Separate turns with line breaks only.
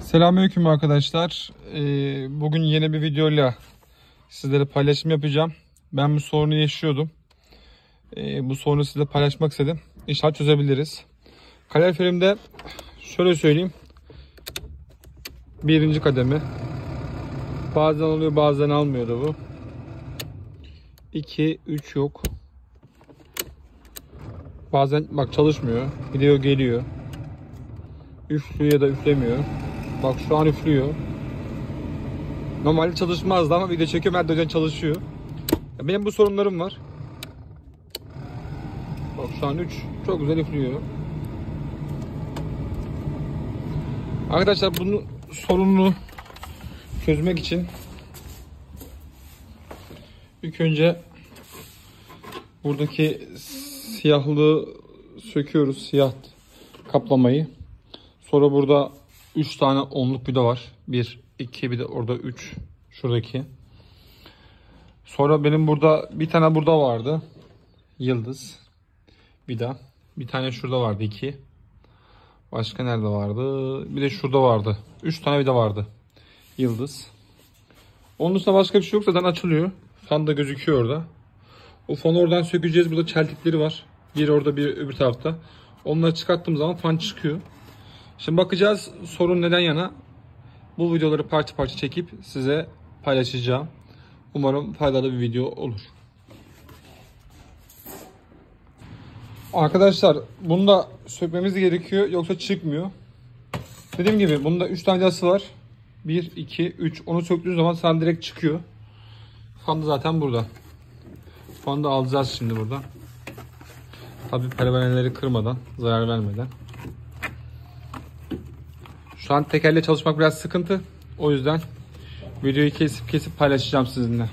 Selamünaleyküm arkadaşlar. Ee, bugün yeni bir videoyla sizlere paylaşım yapacağım. Ben bu sorunu yaşıyordum. Ee, bu sorunu sizinle paylaşmak istedim. İnşallah çözebiliriz. Kaloriferimde şöyle söyleyeyim. Birinci kademe. Bazen oluyor bazen almıyordu bu. 2, 3 yok. Bazen bak çalışmıyor. Gidiyor geliyor. Üflüyor ya da üflemiyor. Bak şu an üflüyor. Normalde çalışmazdı ama video çekiyorum her dönem çalışıyor. Ya Benim bu sorunlarım var. Bak şu an 3 çok güzel üflüyor. Arkadaşlar bunu sorununu çözmek için ilk önce buradaki siyahlığı söküyoruz siyah kaplamayı. Sonra burada 3 tane onluk vida var. 1, 2 bir de orada 3. Şuradaki. Sonra benim burada bir tane burada vardı. Yıldız. Vida. Bir tane şurada vardı 2. Başka nerede vardı? Bir de şurada vardı. 3 tane vida vardı. Yıldız. Onun dışında başka bir şey yok zaten açılıyor. Fan da gözüküyor orada. O fanı oradan sökeceğiz. Burada çeltikleri var. Bir orada bir öbür tarafta. Onları çıkarttığım zaman fan çıkıyor. Şimdi bakacağız sorun neden yana. Bu videoları parça parça çekip size paylaşacağım. Umarım faydalı bir video olur. Arkadaşlar bunu da sökmemiz gerekiyor yoksa çıkmıyor. Dediğim gibi bunda 3 tane vidası var. 1, 2, 3. Onu söktüğün zaman sen direkt çıkıyor. Fan da zaten burada. Fanı da alacağız şimdi buradan. Tabi pervaneleri kırmadan, zarar vermeden. Şu an tekerle çalışmak biraz sıkıntı. O yüzden videoyu kesip kesip paylaşacağım sizinle.